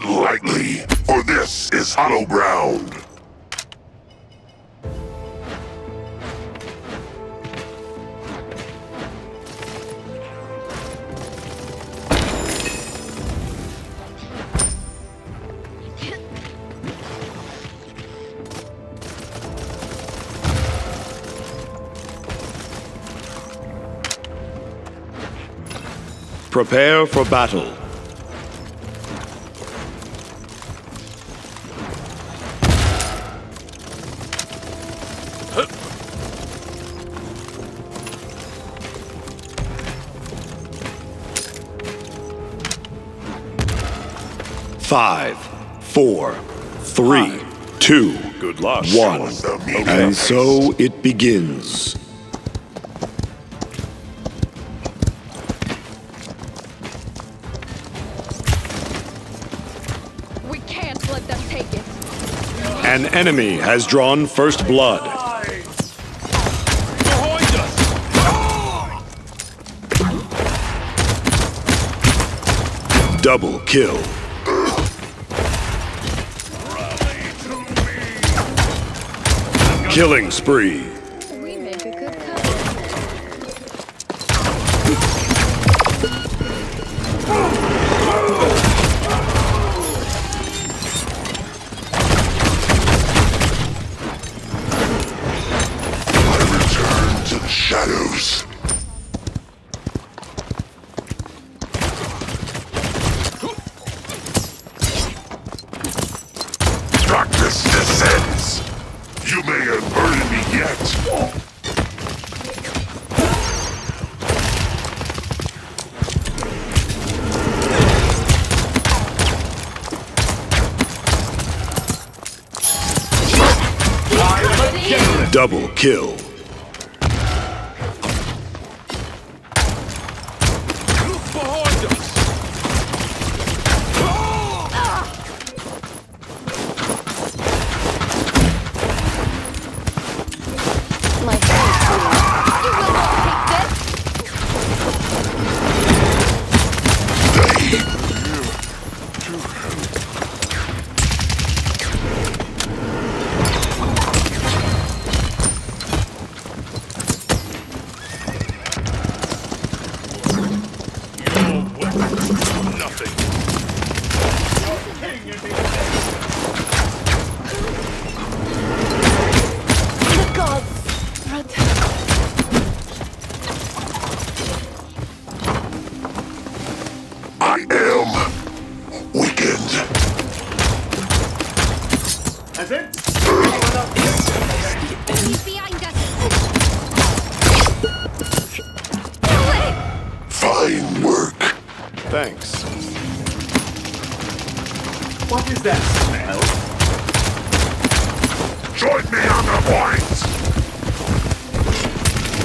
Tread lightly, for this is hollow ground. Prepare for battle. Five, four, three, two, Good luck. one. And so it begins. We can't let them take it. An enemy has drawn first blood. Double kill. Killing spree. Double kill. Thanks. What is that smell? Join me on the points.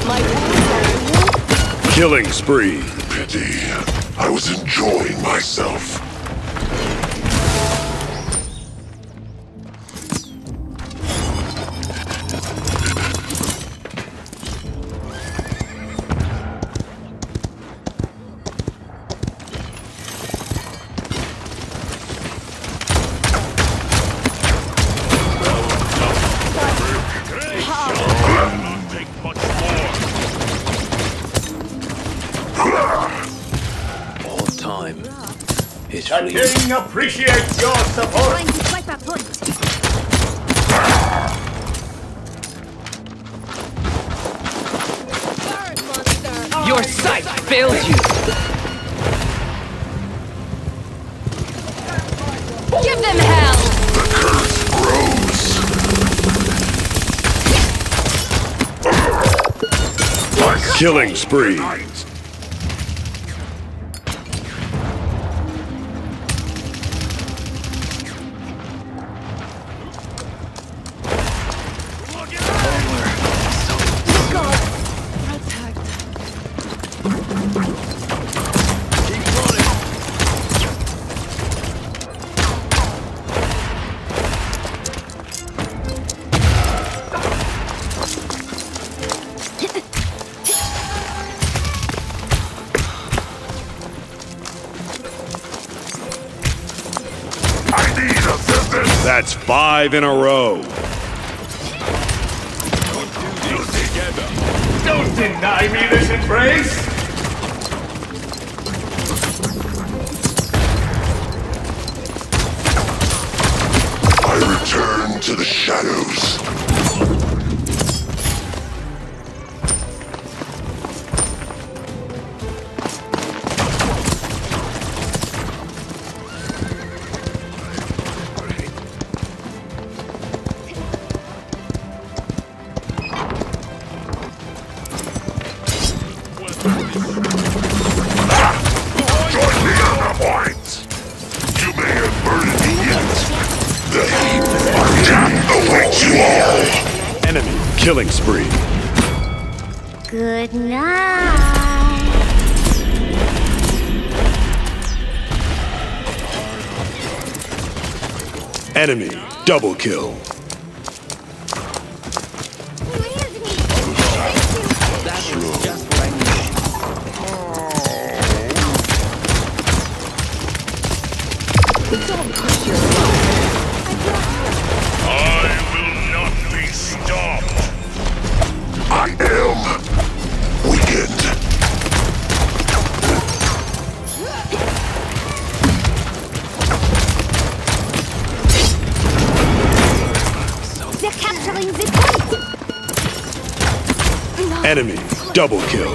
My wounds are Killing spree. Pity. I was enjoying myself. King appreciates your support. trying to swipe a point. Your sight failed you. Give them hell! The curse grows. Killing spree. That's five in a row. Don't deny me this embrace! I return to the shadows. Killing spree. Good night. Enemy double kill. Enemy double kill.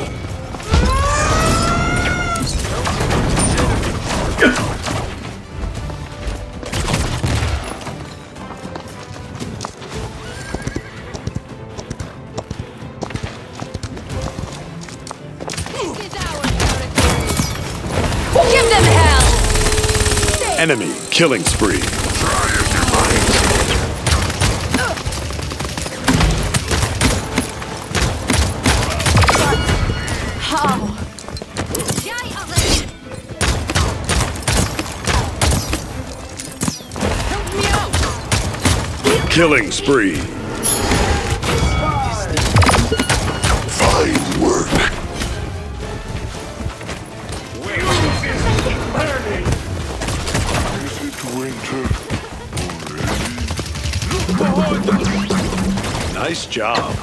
Give them hell. Enemy killing spree. Killing spree. Fine work. Is it winter already? Nice job.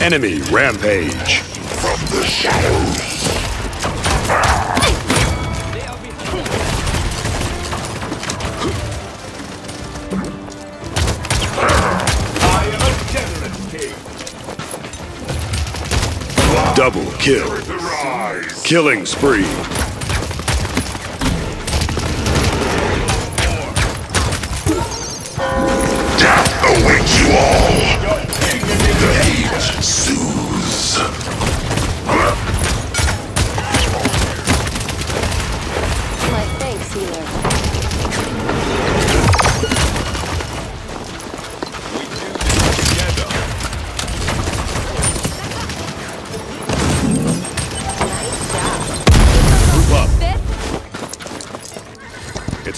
Enemy rampage. Double kill. Killing spree. Death awaits you all. The heat soothes.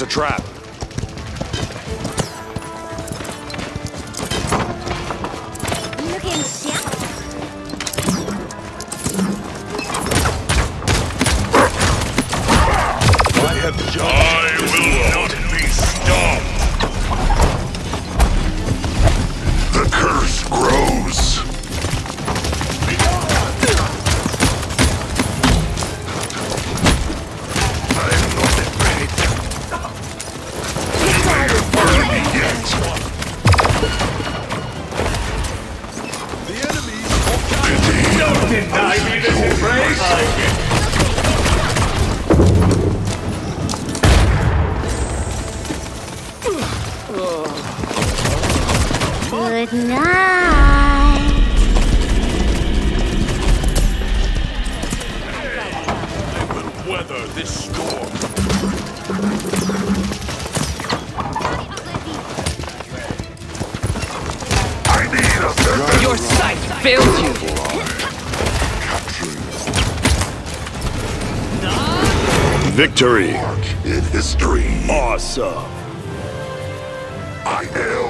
It's a trap. Good night. Weather this storm. I need a better Your sight fails you. Victory. in history. Awesome. I am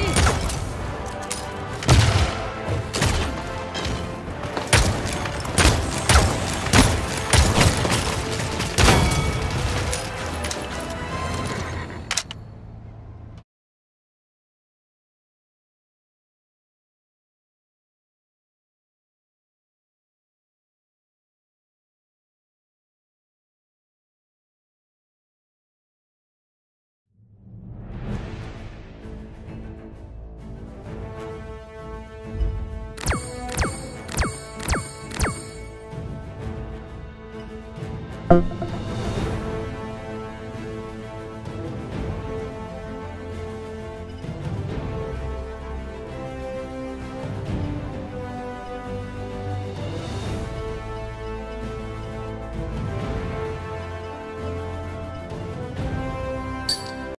You